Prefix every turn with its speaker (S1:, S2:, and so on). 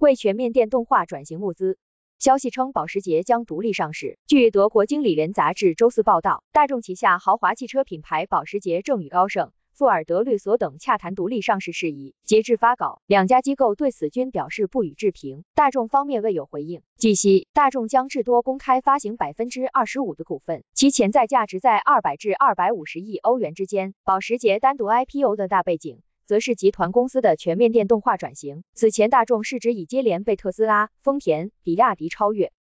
S1: 为全面电动化转型募资。消息称，保时捷将独立上市。据德国经理人杂志周四报道，大众旗下豪华汽车品牌保时捷正与高盛、富尔德律所等洽谈独立上市事宜。截至发稿，两家机构对此均表示不予置评，大众方面未有回应。据悉，大众将至多公开发行百分之二十五的股份，其潜在价值在二百至二百五十亿欧元之间。保时捷单独 IPO 的大背景。则是集团公司的全面电动化转型。此前，大众市值已接连被特斯拉、丰田、比亚迪超越。